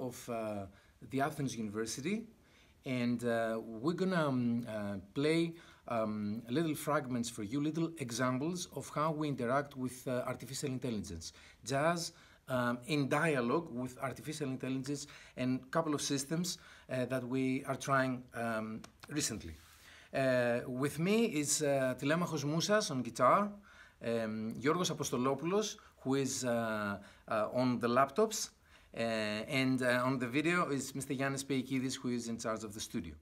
of uh, the Athens University, and uh, we're gonna um, uh, play um, little fragments for you, little examples of how we interact with uh, artificial intelligence. Jazz um, in dialogue with artificial intelligence and a couple of systems uh, that we are trying um, recently. Uh, with me is uh, Tilemachos Mousas on guitar, um, Yorgos Apostolopoulos, who is uh, uh, on the laptops, uh, and uh, on the video is Mr. Yannis Peikidis, who is in charge of the studio.